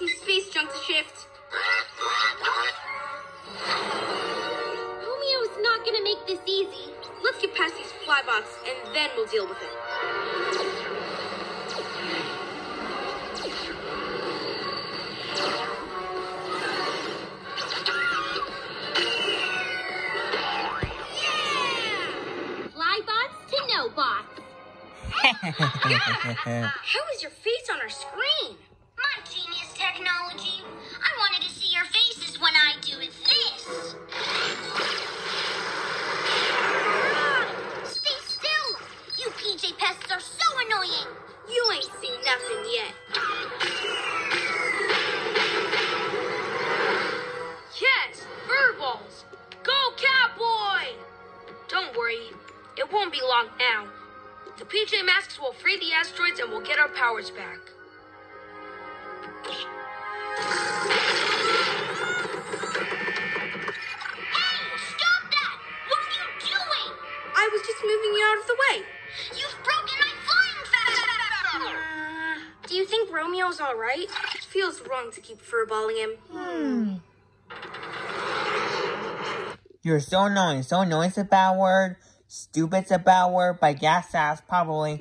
some space junk to shift. Romeo is not gonna make this easy. Let's get past these flybots, and then we'll deal with it. yeah! How is your face on our screen? Don't worry, it won't be long now. The PJ Masks will free the asteroids and we'll get our powers back. Hey, stop that! What are you doing? I was just moving you out of the way. You've broken my flying feather. Do you think Romeo's alright? It feels wrong to keep furballing him. Hmm. You're so annoying. So annoying annoying's a bad word. Stupid's a bad word. But gas ass, probably.